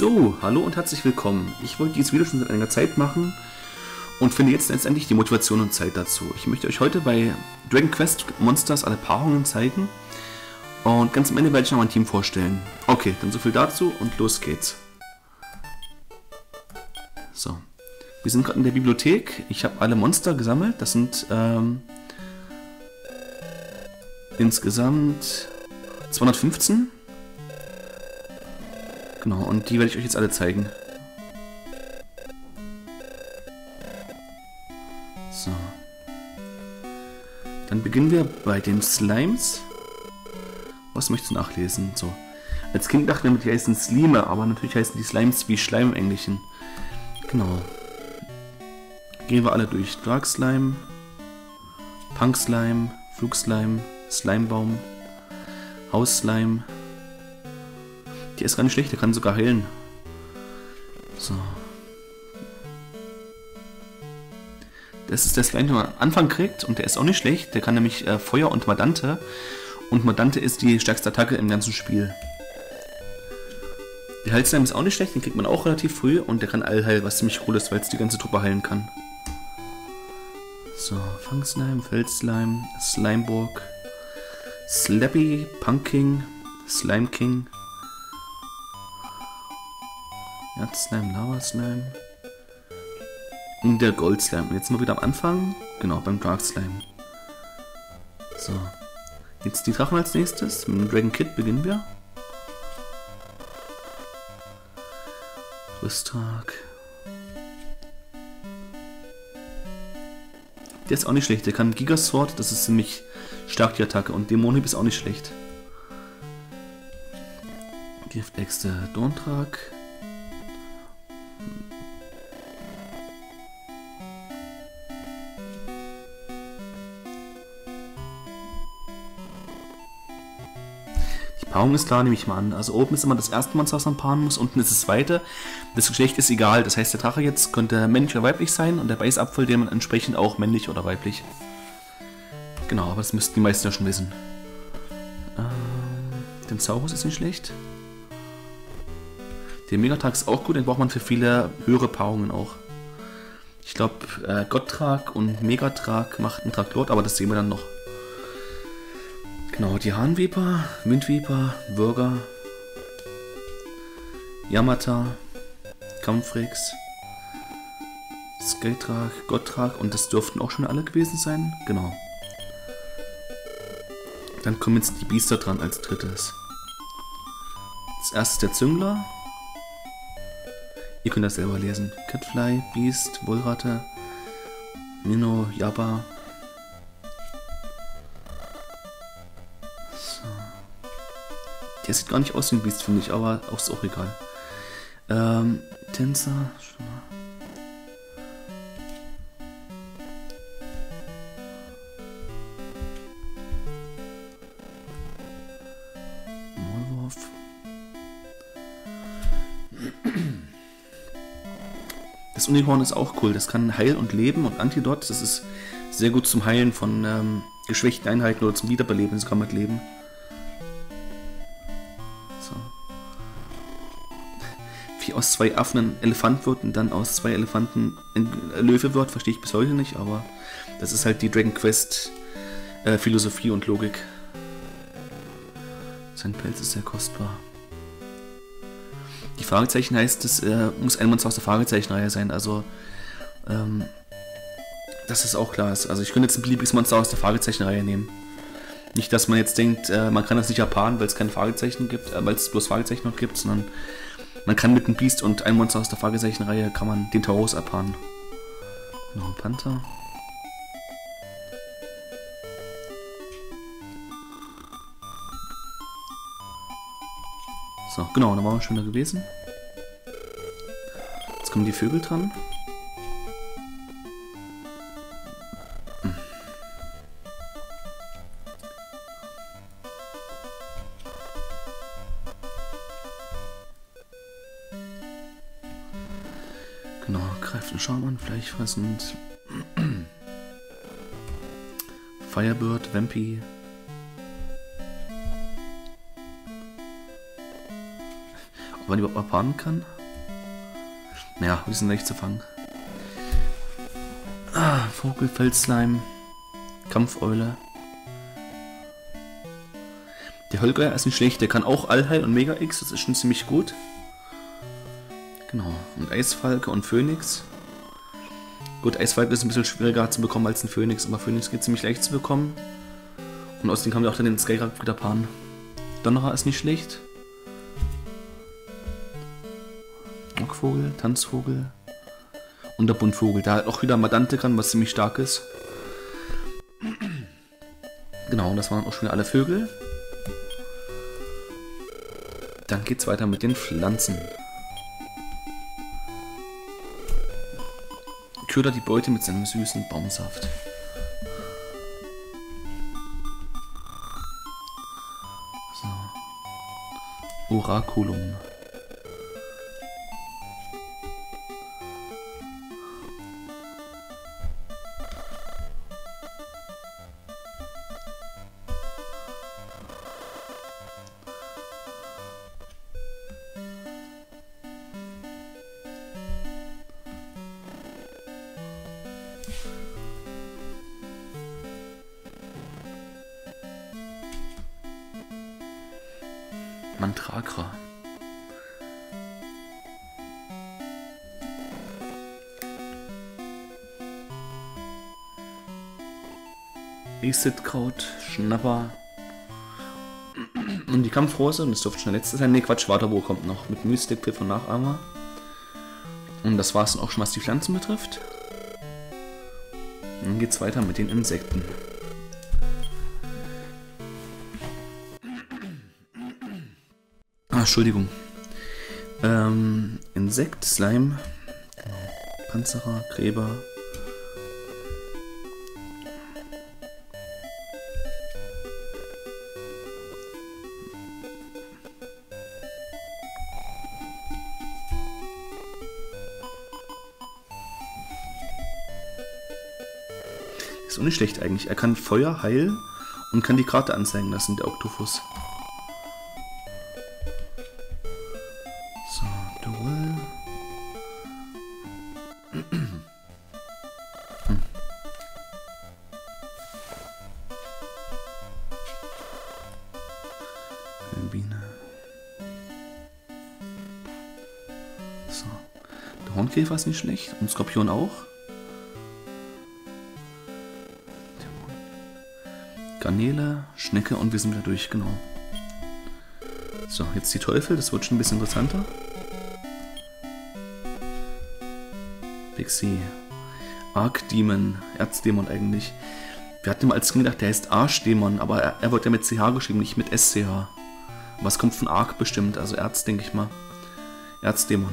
So, hallo und herzlich willkommen. Ich wollte dieses Video schon seit einer Zeit machen und finde jetzt letztendlich die Motivation und Zeit dazu. Ich möchte euch heute bei Dragon Quest Monsters alle Paarungen zeigen und ganz am Ende werde ich noch mein Team vorstellen. Okay, dann so viel dazu und los geht's. So, wir sind gerade in der Bibliothek. Ich habe alle Monster gesammelt. Das sind ähm, insgesamt 215. Genau, und die werde ich euch jetzt alle zeigen. So. Dann beginnen wir bei den Slimes. Was möchtest du nachlesen? So. Als Kind dachte ich, die heißen Slime, aber natürlich heißen die Slimes wie Schleim im Englischen. Genau. Gehen wir alle durch. Dark Slime, Punk Slime, Flug Slime, Slimebaum, Haus Slime, der ist gar nicht schlecht, der kann sogar heilen. So. Das ist der Slime, den man am Anfang kriegt und der ist auch nicht schlecht. Der kann nämlich äh, Feuer und Madante. Und Madante ist die stärkste Attacke im ganzen Spiel. Der Heilslime ist auch nicht schlecht, den kriegt man auch relativ früh und der kann Allheil, was ziemlich cool ist, weil es die ganze Truppe heilen kann. So, Fangslime, Feldslime, Slimeburg, Slappy, Punking, Slime King, Erzslime, Lava Slime. Und der Gold. Und jetzt wir wieder am Anfang. Genau, beim Dark Slime. So. Jetzt die Drachen als nächstes. Mit dem Dragon Kid beginnen wir. Rüsttag. Der ist auch nicht schlecht. Der kann Gigasword, das ist ziemlich stark die Attacke. Und Dämonenhieb ist auch nicht schlecht. Giftäxte Dorntrag. Paarung ist klar, nehme ich mal an. Also oben ist immer das erste Monster, was man paaren muss, unten ist das zweite. Das Geschlecht ist egal. Das heißt, der Drache jetzt könnte männlich oder weiblich sein und der Beißapfel dementsprechend auch männlich oder weiblich. Genau, aber das müssten die meisten ja schon wissen. Ähm, den Saurus ist nicht schlecht. Der Megatrag ist auch gut, den braucht man für viele höhere Paarungen auch. Ich glaube, äh, Gotttrag und Megatrag macht einen Traglord, aber das sehen wir dann noch. Genau, die Hahnweber, Windweber, Bürger, Yamata, Kampfrex, Skeltrag, Gotttrag und das dürften auch schon alle gewesen sein. Genau. Dann kommen jetzt die Biester dran als drittes. Das erste ist der Züngler. Ihr könnt das selber lesen. Catfly, Beast, Wollratte, Mino, Jabba, Der sieht gar nicht aus wie ein Biest, finde ich, aber auch ist auch egal. Ähm, Tänzer. Schon mal. Das Unicorn ist auch cool. Das kann Heil und Leben und Antidot. Das ist sehr gut zum Heilen von ähm, geschwächten Einheiten oder zum Wiederbeleben sogar mit Leben. Aus zwei Affen ein Elefant wird und dann aus zwei Elefanten ein Löwe wird, verstehe ich bis heute nicht, aber das ist halt die Dragon Quest äh, Philosophie und Logik. Sein Pelz ist sehr kostbar. Die Fragezeichen heißt, es äh, muss ein Monster aus der Fragezeichenreihe sein, also ähm, das ist auch klar. Also ich könnte jetzt ein beliebiges Monster aus der Fragezeichenreihe nehmen. Nicht, dass man jetzt denkt, äh, man kann das nicht erpaaren, weil es keine Fragezeichen gibt, äh, weil es bloß Fragezeichen noch gibt, sondern man kann mit dem Beast und einem Monster aus der Fragezeichenreihe kann man den Taurus abhauen. Noch ein Panther. So, genau, da waren wir schon da gewesen. Jetzt kommen die Vögel dran. Fleischfressend. Firebird, Vampy. man die überhaupt mal paaren kann. Naja, die sind leicht zu fangen. Ah, Vogel, Feldslime, Kampfeule. Der Holger ist nicht schlecht, der kann auch Allheil und Mega X, das ist schon ziemlich gut. Genau, und Eisfalke und Phönix. Gut, Eisfalke ist ein bisschen schwieriger zu bekommen als ein Phönix, aber Phönix geht ziemlich leicht zu bekommen. Und außerdem kann man auch dann den Skyrak wieder paaren. Donnerer ist nicht schlecht. Rockvogel, Tanzvogel. Und der Buntvogel. Da hat auch wieder Madante kann, was ziemlich stark ist. Genau, das waren auch schon alle Vögel. Dann geht's weiter mit den Pflanzen. Köder die Beute mit seinem süßen Baumsaft. So. Oraculum. Mantragra. Acid-Kraut, Schnapper. Und die Kampfrose, und das dürfte schon der letzte sein. Ne, Quatsch, Waterbo kommt noch mit Mystic, Pfiff und Nachahmer. Und das war es dann auch schon, was die Pflanzen betrifft. Dann geht's weiter mit den Insekten. Entschuldigung. Ähm, Insekt, Slime. Panzerer, Gräber. Ist auch nicht schlecht eigentlich. Er kann Feuer heilen und kann die Karte anzeigen lassen, der Oktopus. Biene. So. Der Hornkäfer ist nicht schlecht. Und Skorpion auch. Garnele, Schnecke und wir sind wieder durch, genau. So, jetzt die Teufel, das wird schon ein bisschen interessanter. Pixie. Arcdemon, Erzdämon eigentlich. Wir hatten mal als Kind gedacht, der heißt Arschdämon, aber er, er wird ja mit CH geschrieben, nicht mit SCH. Was kommt von Ark bestimmt, also Erz, denke ich mal. Erzdämon.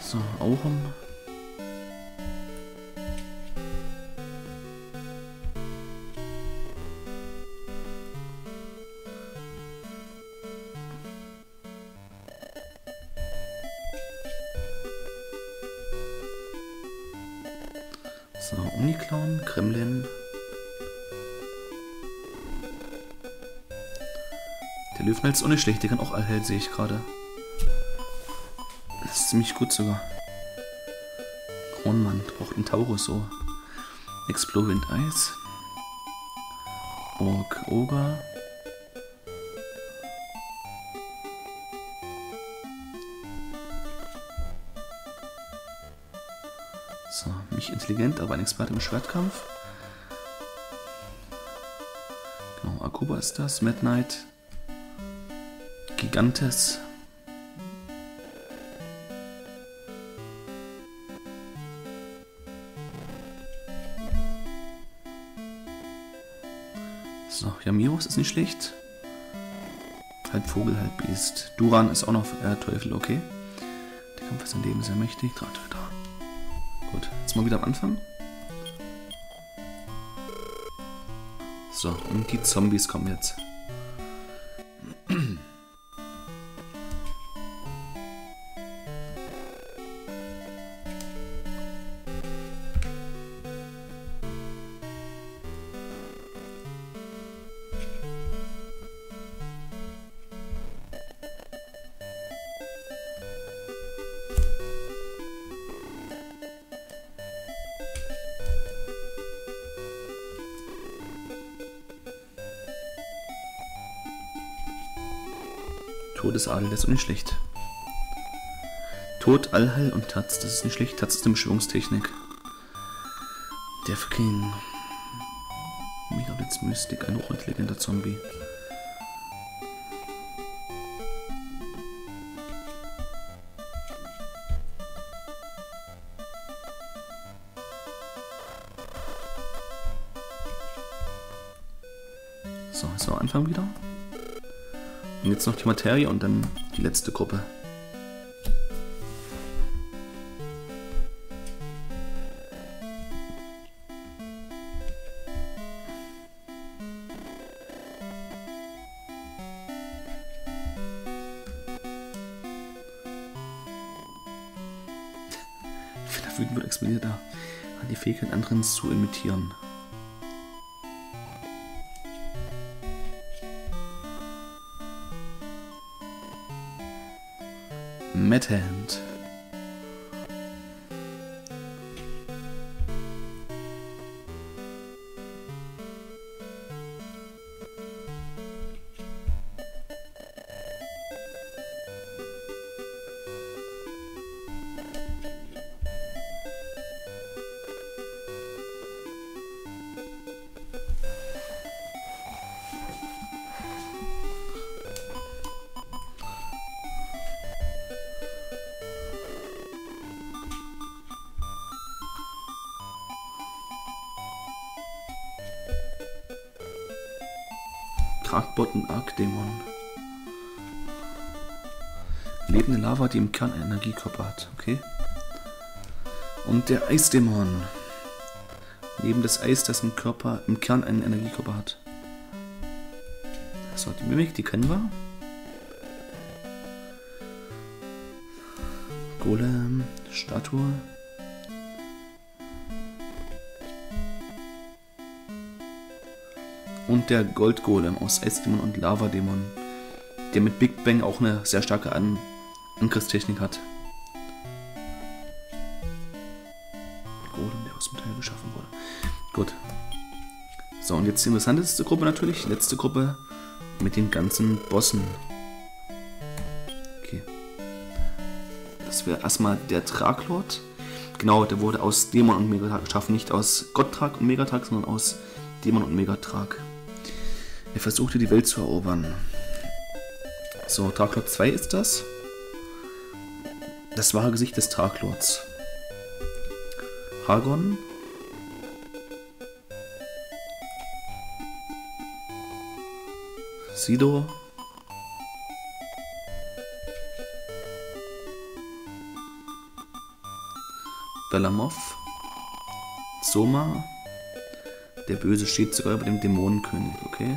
So, Aurum. Der Löwenhals ist auch nicht schlecht, der kann auch allhell, sehe ich gerade. Das ist ziemlich gut sogar. Kronmann braucht einen Taurus so. Explorant Eis. Ork Ogre. So, nicht intelligent, aber ein Experte im Schwertkampf. Genau, Akuba ist das, Mad Knight. Gigantes. So, Yamiros ist nicht schlecht. Halb Vogel, halb Biest. Duran ist auch noch äh, Teufel, okay. Der Kampf ist an Leben sehr mächtig. Drahttöter. Gut, jetzt mal wieder am Anfang. So, und die Zombies kommen jetzt. Todesadel, das ist nicht schlecht. Tod, Allheil und Taz, das ist nicht schlecht. Taz ist eine Beschwörungstechnik. Der fucking Megablitz Mystik, ein hochintelligenter Zombie. So, so Anfang wieder. Jetzt noch die Materie und dann die letzte Gruppe. Wütend wird, explodiert er. Hat die Fähigkeit, anderen zu imitieren. Mad Hand. Kragbot und Arkdämon. Lebende Lava, die im Kern einen Energiekörper hat. Okay. Und der Eisdämon. Lebendes Eis, das im Körper, im Kern einen Energiekörper hat. So, die Mimik, die kennen wir. Golem, Statue. Und der Goldgolem aus Eisdämon und Lavadämon, der mit Big Bang auch eine sehr starke An Angriffstechnik hat. Golem, der aus Metall geschaffen wurde. Gut. So, und jetzt die interessanteste Gruppe natürlich, letzte Gruppe mit den ganzen Bossen. Okay. Das wäre erstmal der Traglord. Genau, der wurde aus Dämon und Megatrag geschaffen, nicht aus Gotttrag und Megatrag, sondern aus Dämon und Megatrag. Er versuchte die Welt zu erobern. So, Traglord 2 ist das. Das wahre Gesicht des Traglords. Hagon. Sido. Belamov. Soma. Der Böse steht sogar über dem Dämonenkönig, okay?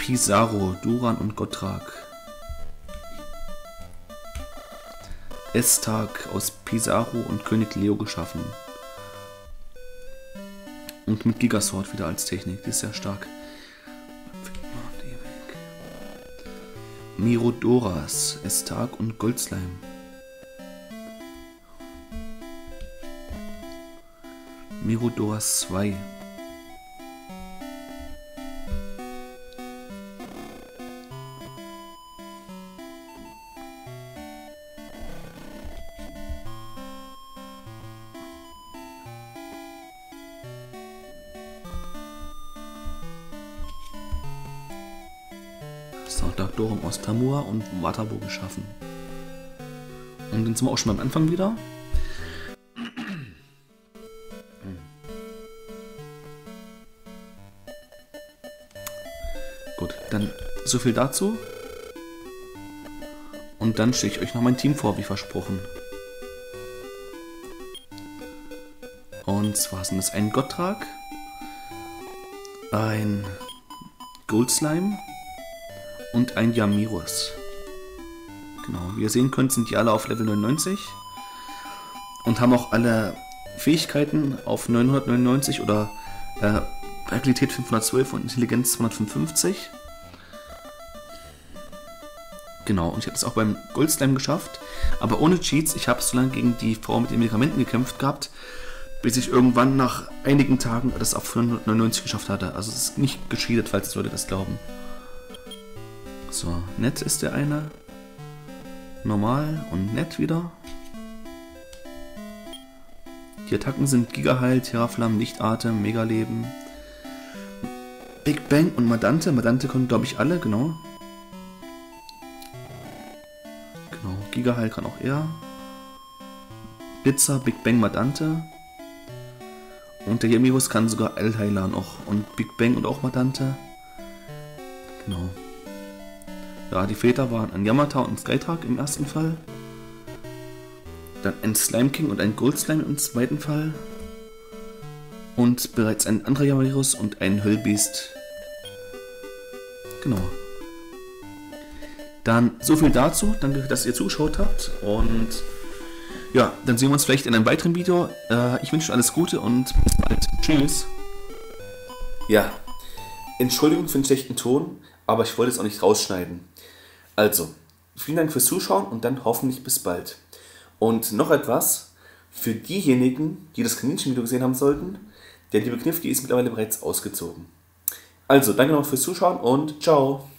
Pizarro, Duran und Gottrak. S-Tag aus Pizarro und König Leo geschaffen. Und mit Gigasword wieder als Technik, die ist sehr stark. Mirodoras, S-Tag und Goldslime. Mirodoras 2. Soundaktorum aus Tamua und Watabo geschaffen. Und dann sind wir auch schon beim Anfang wieder. Gut, dann so viel dazu. Und dann stelle ich euch noch mein Team vor, wie versprochen. Und zwar sind es ein Gotttrag, ein Goldslime und ein Yamirus. Genau, wie ihr sehen könnt, sind die alle auf Level 99 und haben auch alle Fähigkeiten auf 999 oder äh, Agilität 512 und Intelligenz 255. Genau, und ich habe es auch beim Goldslime geschafft, aber ohne Cheats. Ich habe so lange gegen die Frau mit den Medikamenten gekämpft gehabt, bis ich irgendwann nach einigen Tagen das auf 599 geschafft hatte. Also es ist nicht gescheatet, falls Leute das glauben. So, nett ist der eine. Normal und nett wieder. Die Attacken sind Gigaheil, Terraflamme, Lichtatem, Megaleben. Big Bang und Madante. Madante können, glaube ich, alle, genau. Genau, Gigaheil kann auch er. Blitzer, Big Bang, Madante. Und der Yamiros kann sogar L-Heiler noch. Und Big Bang und auch Madante. Genau. Ja, die Väter waren ein Yamata und Skytag im ersten Fall. Dann ein Slime King und ein Gold Slime im zweiten Fall. Und bereits ein anderer Yamavirus und ein Höllbeast. Genau. Dann so viel dazu. Danke, dass ihr zugeschaut habt. Und ja, dann sehen wir uns vielleicht in einem weiteren Video. Äh, ich wünsche euch alles Gute und bis bald. Tschüss. Ja, Entschuldigung für den schlechten Ton, aber ich wollte es auch nicht rausschneiden. Also, vielen Dank fürs Zuschauen und dann hoffentlich bis bald. Und noch etwas, für diejenigen, die das Kaninchen-Video gesehen haben sollten, der liebe Knifty ist mittlerweile bereits ausgezogen. Also, danke noch fürs Zuschauen und ciao.